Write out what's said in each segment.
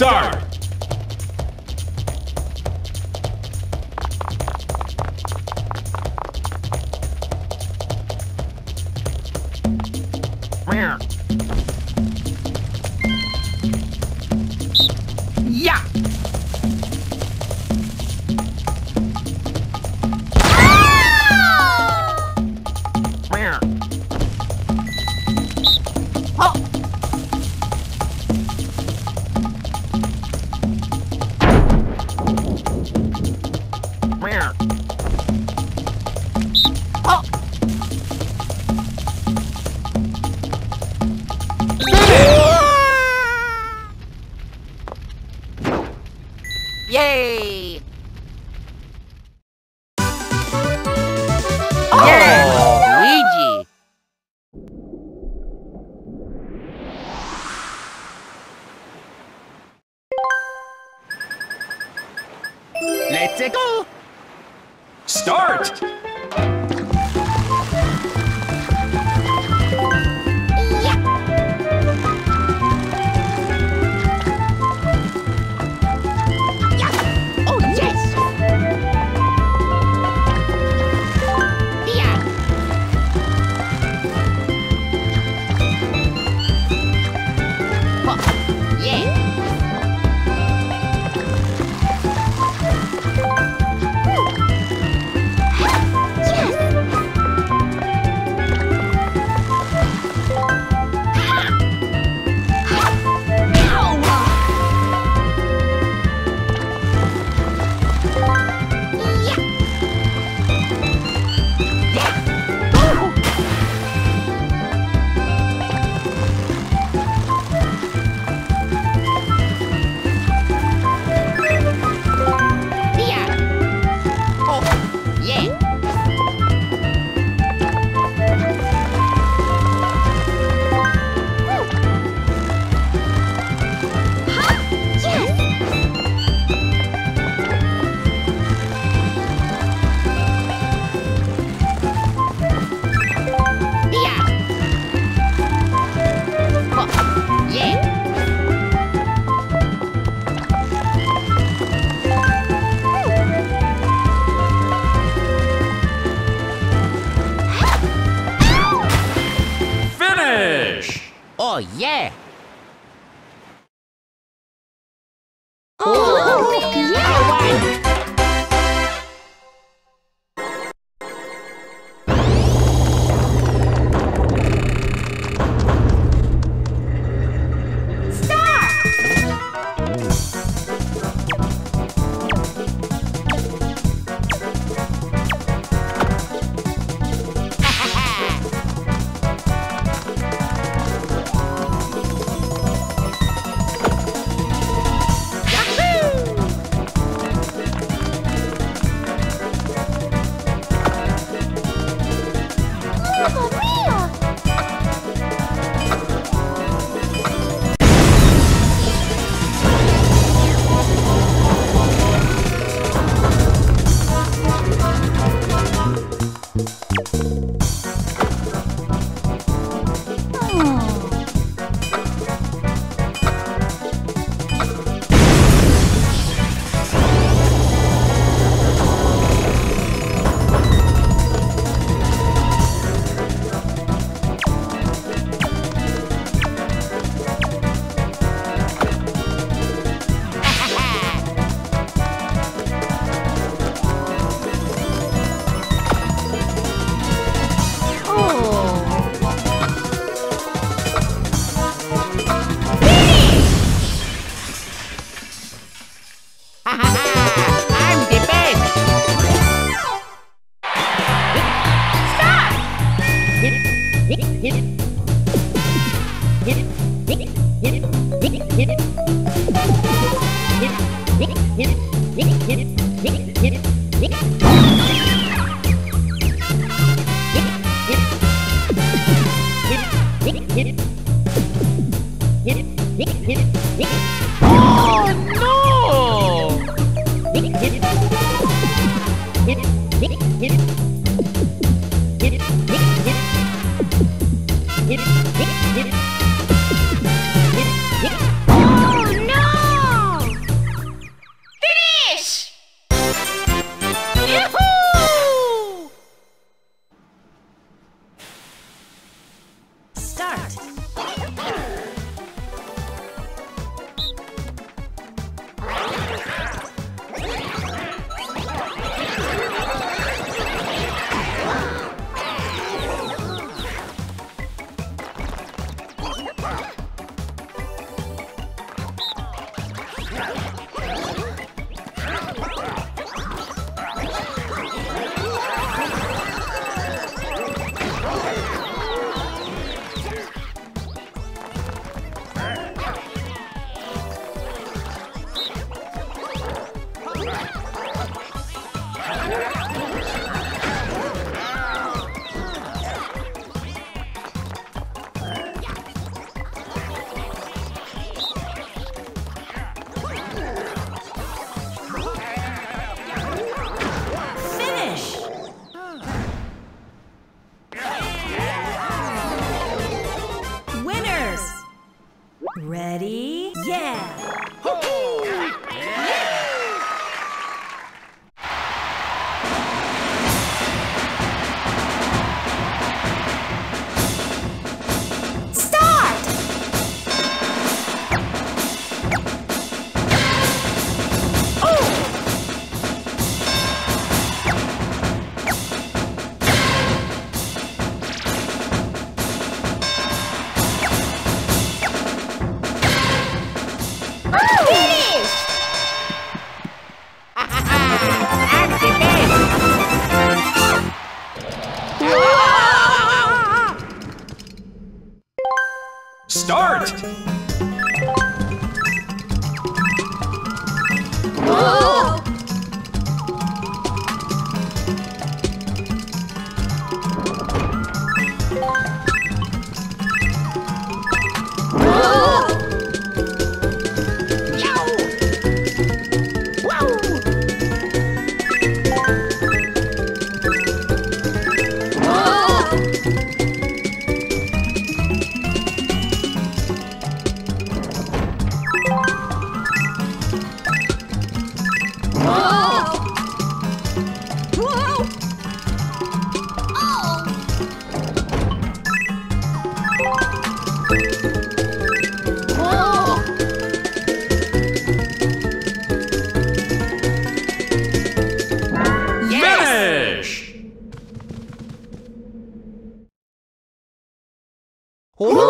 Start! ha ha ha I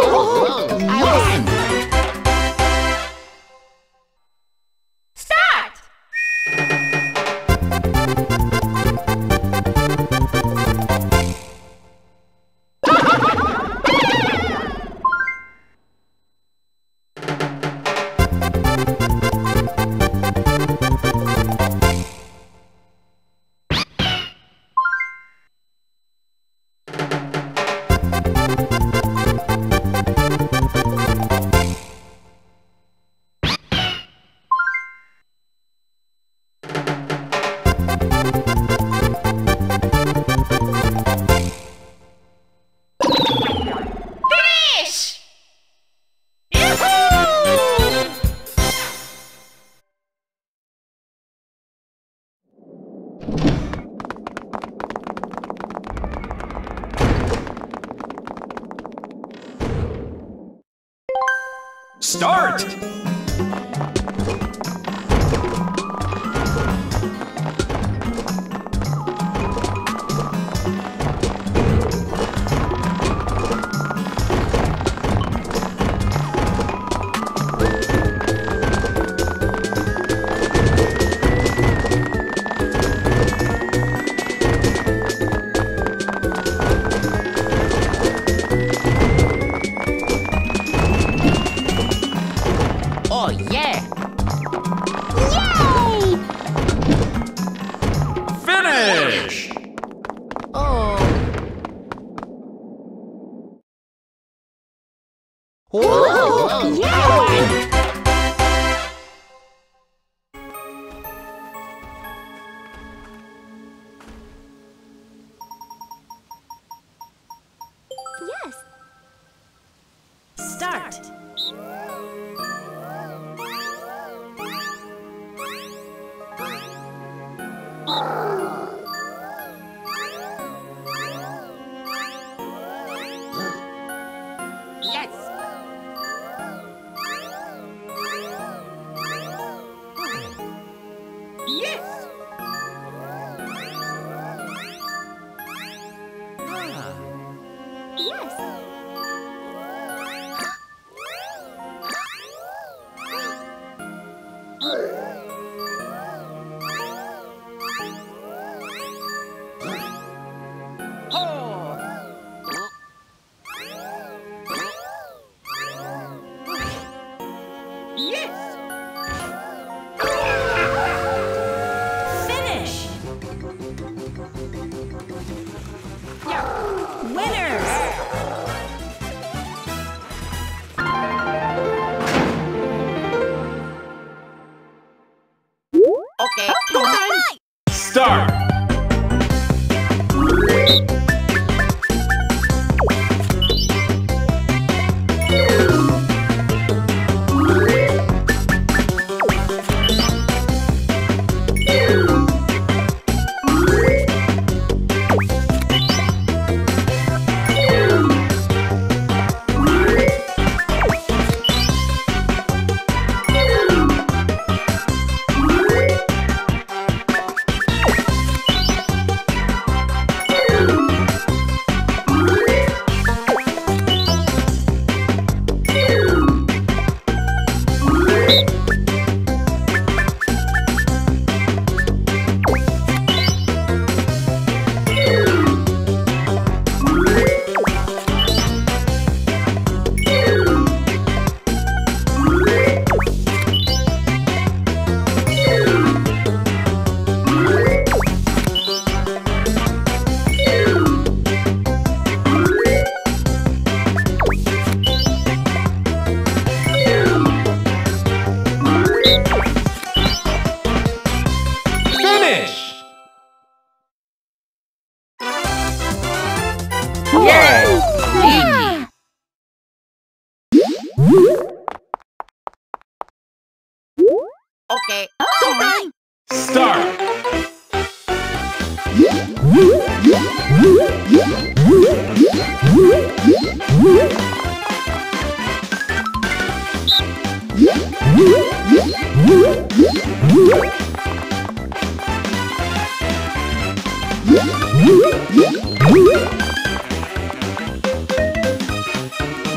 Start! Finish!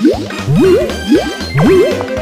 Finish.